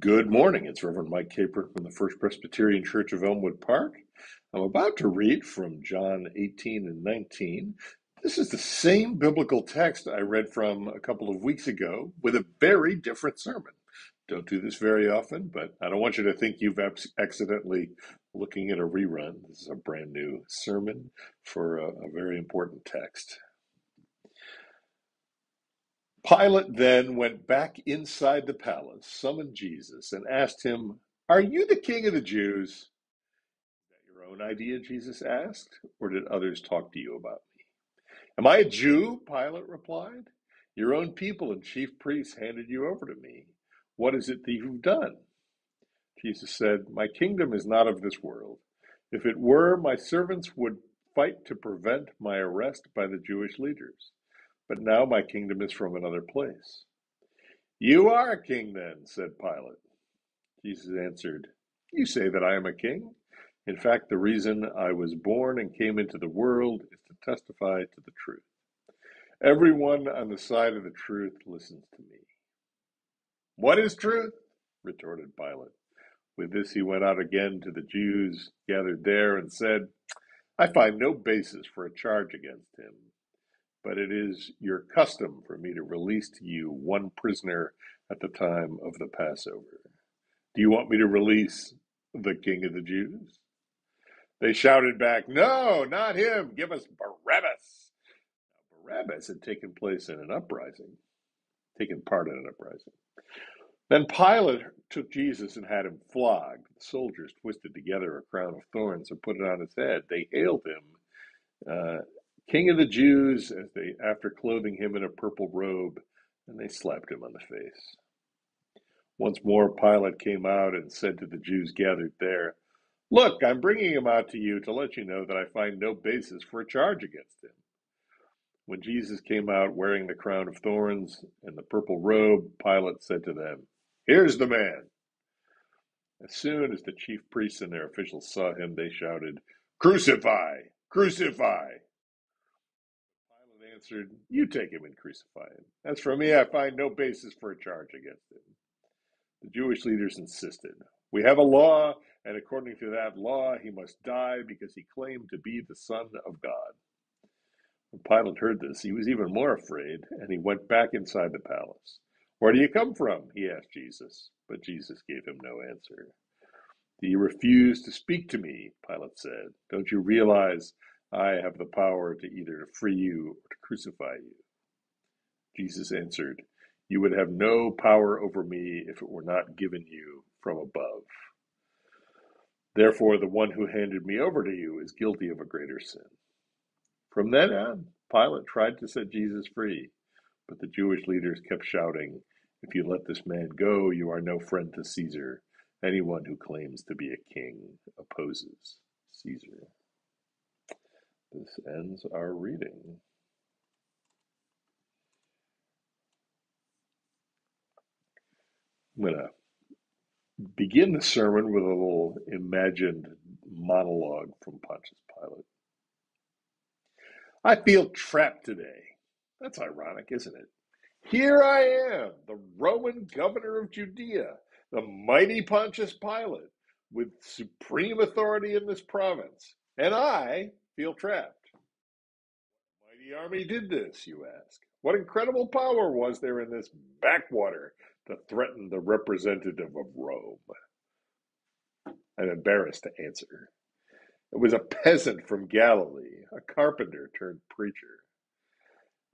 Good morning. It's Reverend Mike Caper from the First Presbyterian Church of Elmwood Park. I'm about to read from John 18 and 19. This is the same biblical text I read from a couple of weeks ago with a very different sermon. Don't do this very often, but I don't want you to think you've accidentally looking at a rerun. This is a brand new sermon for a, a very important text. Pilate then went back inside the palace, summoned Jesus, and asked him, Are you the king of the Jews? Is that your own idea? Jesus asked, or did others talk to you about me? Am I a Jew? Pilate replied. Your own people and chief priests handed you over to me. What is it that you've done? Jesus said, My kingdom is not of this world. If it were, my servants would fight to prevent my arrest by the Jewish leaders. But now my kingdom is from another place. You are a king, then, said Pilate. Jesus answered, You say that I am a king? In fact, the reason I was born and came into the world is to testify to the truth. Everyone on the side of the truth listens to me. What is truth? retorted Pilate. With this, he went out again to the Jews gathered there and said, I find no basis for a charge against him but it is your custom for me to release to you one prisoner at the time of the Passover. Do you want me to release the king of the Jews? They shouted back, No, not him. Give us Barabbas. Barabbas had taken place in an uprising, taken part in an uprising. Then Pilate took Jesus and had him flogged. The soldiers twisted together a crown of thorns and put it on his head. They hailed him uh, King of the Jews, as they after clothing him in a purple robe, and they slapped him on the face. Once more Pilate came out and said to the Jews gathered there, Look, I'm bringing him out to you to let you know that I find no basis for a charge against him. When Jesus came out wearing the crown of thorns and the purple robe, Pilate said to them, Here's the man. As soon as the chief priests and their officials saw him, they shouted, Crucify! Crucify! Answered, You take him and crucify him. As for me, I find no basis for a charge against him. The Jewish leaders insisted, We have a law, and according to that law, he must die because he claimed to be the Son of God. When Pilate heard this, he was even more afraid, and he went back inside the palace. Where do you come from? he asked Jesus. But Jesus gave him no answer. Do you refuse to speak to me? Pilate said. Don't you realize I have the power to either free you or to crucify you. Jesus answered, You would have no power over me if it were not given you from above. Therefore, the one who handed me over to you is guilty of a greater sin. From then on, Pilate tried to set Jesus free, but the Jewish leaders kept shouting, If you let this man go, you are no friend to Caesar. Anyone who claims to be a king opposes Caesar. This ends our reading. I'm going to begin the sermon with a little imagined monologue from Pontius Pilate. I feel trapped today. That's ironic, isn't it? Here I am, the Roman governor of Judea, the mighty Pontius Pilate, with supreme authority in this province. And I feel trapped. What mighty army did this, you ask? What incredible power was there in this backwater to threaten the representative of Rome? I'm embarrassed to answer. It was a peasant from Galilee, a carpenter turned preacher.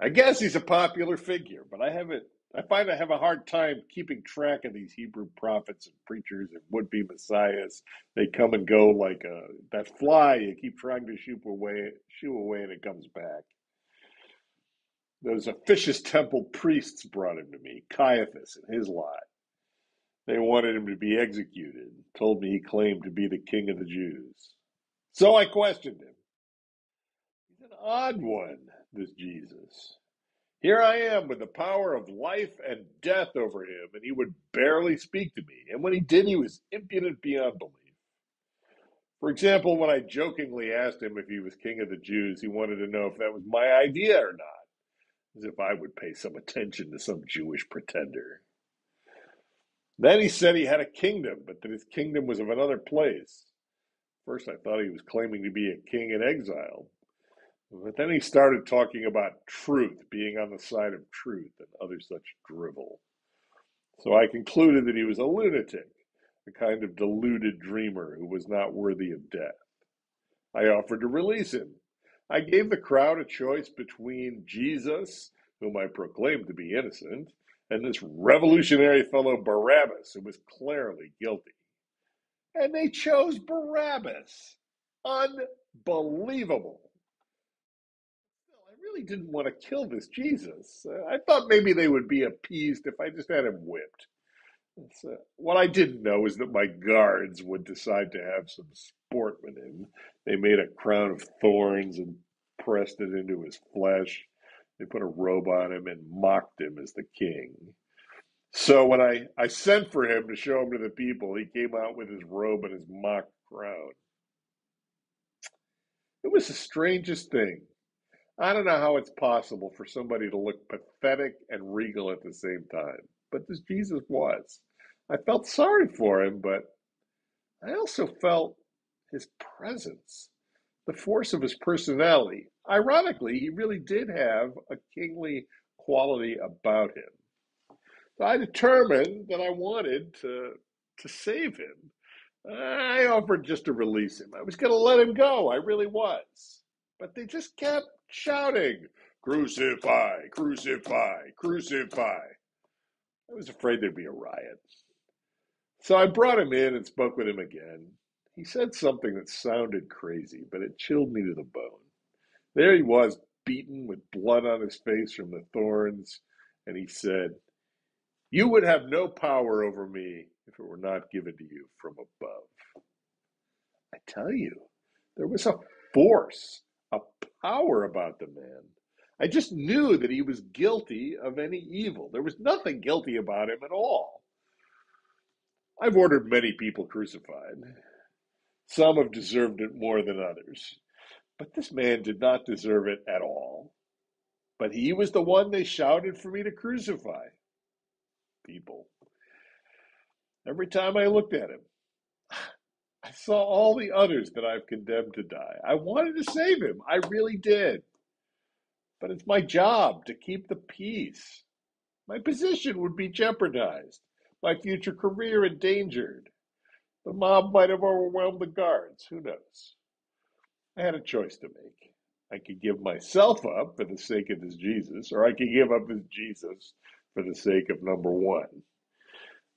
I guess he's a popular figure, but I haven't I find I have a hard time keeping track of these Hebrew prophets and preachers and would be messiahs. They come and go like a, that fly you keep trying to shoo away, shoo away, and it comes back. Those officious temple priests brought him to me, Caiaphas and his lot. They wanted him to be executed, told me he claimed to be the king of the Jews. So I questioned him. He's an odd one, this Jesus. Here I am with the power of life and death over him, and he would barely speak to me. And when he did, he was impudent beyond belief. For example, when I jokingly asked him if he was king of the Jews, he wanted to know if that was my idea or not, as if I would pay some attention to some Jewish pretender. Then he said he had a kingdom, but that his kingdom was of another place. First, I thought he was claiming to be a king in exile, but then he started talking about truth, being on the side of truth, and other such drivel. So I concluded that he was a lunatic, a kind of deluded dreamer who was not worthy of death. I offered to release him. I gave the crowd a choice between Jesus, whom I proclaimed to be innocent, and this revolutionary fellow Barabbas, who was clearly guilty. And they chose Barabbas. Unbelievable. Really didn't want to kill this Jesus. I thought maybe they would be appeased if I just had him whipped. Uh, what I didn't know is that my guards would decide to have some sport with him. They made a crown of thorns and pressed it into his flesh. They put a robe on him and mocked him as the king. So when I, I sent for him to show him to the people, he came out with his robe and his mock crown. It was the strangest thing. I don't know how it's possible for somebody to look pathetic and regal at the same time, but this Jesus was. I felt sorry for him, but I also felt his presence, the force of his personality. Ironically, he really did have a kingly quality about him. So I determined that I wanted to, to save him. I offered just to release him. I was going to let him go. I really was. But they just kept shouting, Crucify, crucify, crucify. I was afraid there'd be a riot. So I brought him in and spoke with him again. He said something that sounded crazy, but it chilled me to the bone. There he was, beaten with blood on his face from the thorns, and he said, You would have no power over me if it were not given to you from above. I tell you, there was a force, power about the man. I just knew that he was guilty of any evil. There was nothing guilty about him at all. I've ordered many people crucified. Some have deserved it more than others. But this man did not deserve it at all. But he was the one they shouted for me to crucify. People. Every time I looked at him, I saw all the others that I've condemned to die. I wanted to save him. I really did. But it's my job to keep the peace. My position would be jeopardized my future career endangered. The mob might have overwhelmed the guards. Who knows? I had a choice to make. I could give myself up for the sake of this Jesus, or I could give up this Jesus for the sake of number one.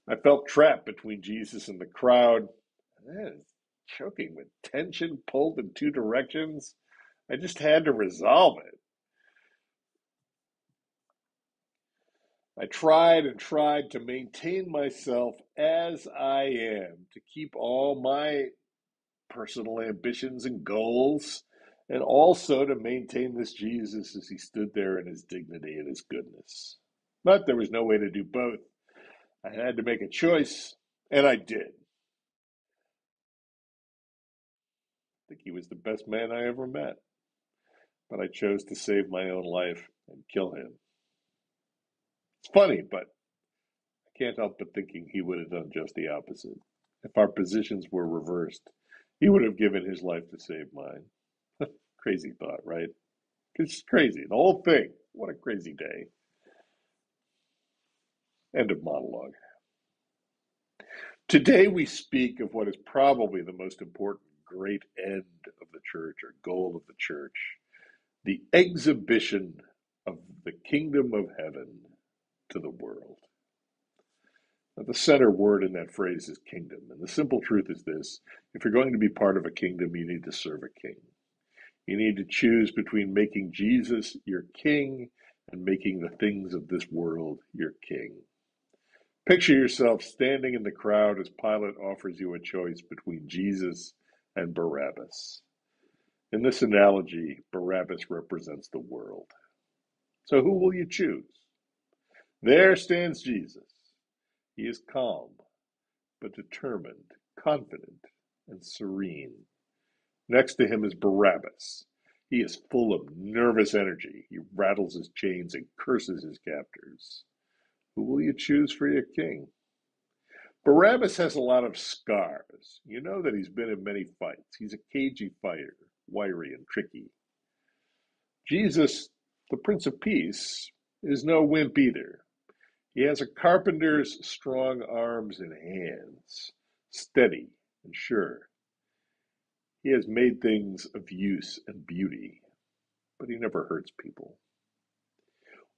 I felt trapped between Jesus and the crowd. That is choking with tension, pulled in two directions. I just had to resolve it. I tried and tried to maintain myself as I am, to keep all my personal ambitions and goals, and also to maintain this Jesus as he stood there in his dignity and his goodness. But there was no way to do both. I had to make a choice, and I did. Think he was the best man I ever met. But I chose to save my own life and kill him. It's funny, but I can't help but thinking he would have done just the opposite. If our positions were reversed, he would have given his life to save mine. crazy thought, right? It's crazy. The whole thing. What a crazy day. End of monologue. Today we speak of what is probably the most important great end of the church or goal of the church the exhibition of the kingdom of heaven to the world. Now, the center word in that phrase is kingdom. And the simple truth is this if you're going to be part of a kingdom, you need to serve a king. You need to choose between making Jesus your king and making the things of this world your king. Picture yourself standing in the crowd as Pilate offers you a choice between Jesus and Barabbas. In this analogy, Barabbas represents the world. So who will you choose? There stands Jesus. He is calm, but determined, confident, and serene. Next to him is Barabbas. He is full of nervous energy. He rattles his chains and curses his captors. Who will you choose for your king? Barabbas has a lot of scars. You know that he's been in many fights. He's a cagey fighter, wiry and tricky. Jesus, the Prince of Peace, is no wimp either. He has a carpenter's strong arms and hands, steady and sure. He has made things of use and beauty, but he never hurts people.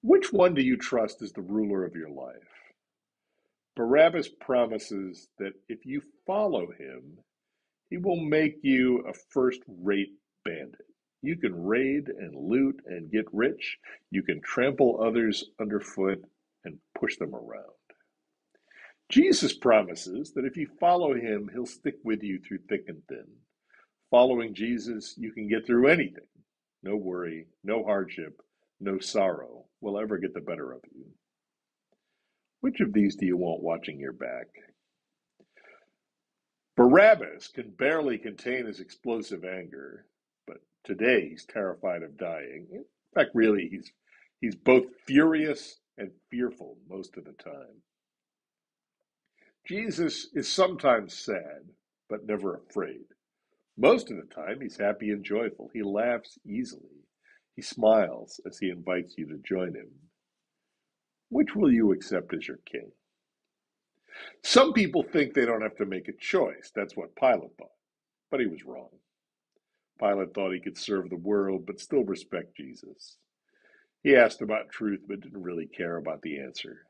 Which one do you trust as the ruler of your life? Barabbas promises that if you follow him, he will make you a first rate bandit. You can raid and loot and get rich. You can trample others underfoot and push them around. Jesus promises that if you follow him, he'll stick with you through thick and thin. Following Jesus, you can get through anything. No worry, no hardship, no sorrow will ever get the better of you. Which of these do you want watching your back? Barabbas can barely contain his explosive anger, but today he's terrified of dying. In fact, really, he's he's both furious and fearful most of the time. Jesus is sometimes sad, but never afraid. Most of the time, he's happy and joyful. He laughs easily. He smiles as he invites you to join him. Which will you accept as your king? Some people think they don't have to make a choice. That's what Pilate thought. But he was wrong. Pilate thought he could serve the world but still respect Jesus. He asked about truth but didn't really care about the answer.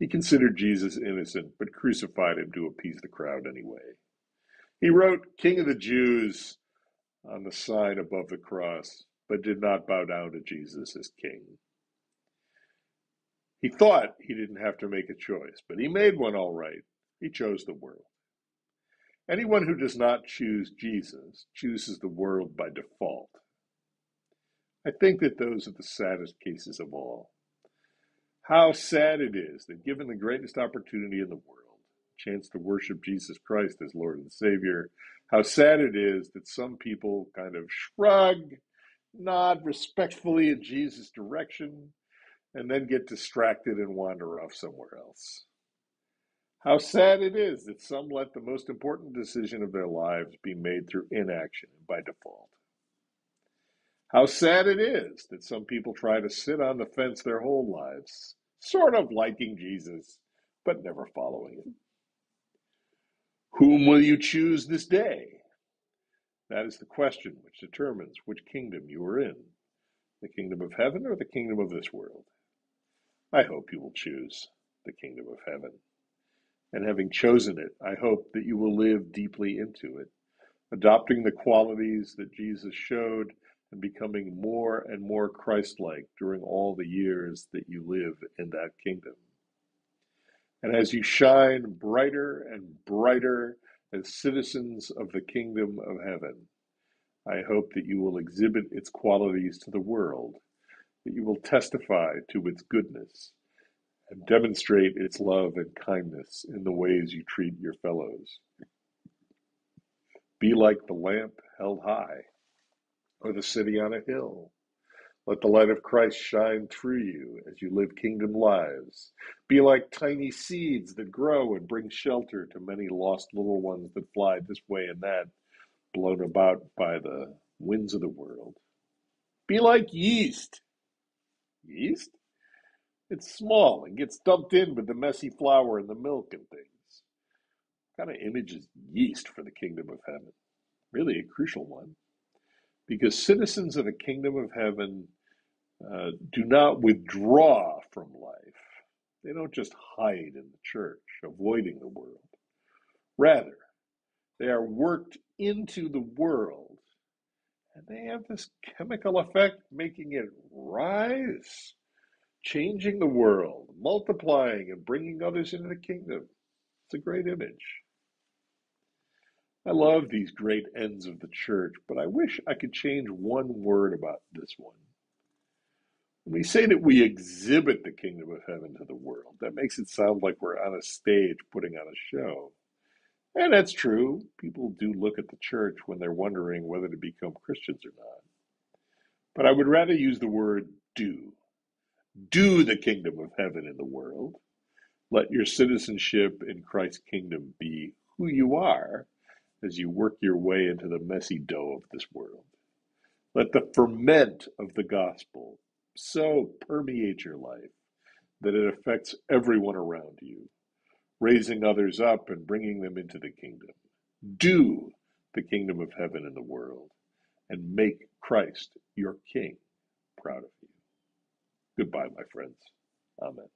He considered Jesus innocent but crucified him to appease the crowd anyway. He wrote King of the Jews on the sign above the cross, but did not bow down to Jesus as king. He thought he didn't have to make a choice, but he made one all right. He chose the world. Anyone who does not choose Jesus chooses the world by default. I think that those are the saddest cases of all. How sad it is that given the greatest opportunity in the world, chance to worship Jesus Christ as Lord and Savior, how sad it is that some people kind of shrug, nod respectfully in Jesus' direction, and then get distracted and wander off somewhere else. How sad it is that some let the most important decision of their lives be made through inaction and by default. How sad it is that some people try to sit on the fence their whole lives, sort of liking Jesus, but never following him. Whom will you choose this day? That is the question which determines which kingdom you are in the kingdom of heaven or the kingdom of this world. I hope you will choose the kingdom of heaven. And having chosen it, I hope that you will live deeply into it, adopting the qualities that Jesus showed and becoming more and more Christ like during all the years that you live in that kingdom. And as you shine brighter and brighter as citizens of the kingdom of heaven, I hope that you will exhibit its qualities to the world that you will testify to its goodness and demonstrate its love and kindness in the ways you treat your fellows. Be like the lamp held high or the city on a hill. Let the light of Christ shine through you as you live kingdom lives. Be like tiny seeds that grow and bring shelter to many lost little ones that fly this way and that, blown about by the winds of the world. Be like yeast Yeast? It's small and gets dumped in with the messy flour and the milk and things. What kind of image is yeast for the kingdom of heaven? Really a crucial one. Because citizens of the kingdom of heaven uh, do not withdraw from life. They don't just hide in the church, avoiding the world. Rather, they are worked into the world and they have this chemical effect making it rise, changing the world, multiplying, and bringing others into the kingdom. It's a great image. I love these great ends of the church, but I wish I could change one word about this one. When we say that we exhibit the kingdom of heaven to the world, that makes it sound like we're on a stage putting on a show. And that's true. People do look at the church when they're wondering whether to become Christians or not. But I would rather use the word do. Do the kingdom of heaven in the world. Let your citizenship in Christ's kingdom be who you are as you work your way into the messy dough of this world. Let the ferment of the gospel so permeate your life that it affects everyone around you, raising others up and bringing them into the kingdom. Do the kingdom of heaven in the world and make Christ your King proud of you. Goodbye, my friends. Amen.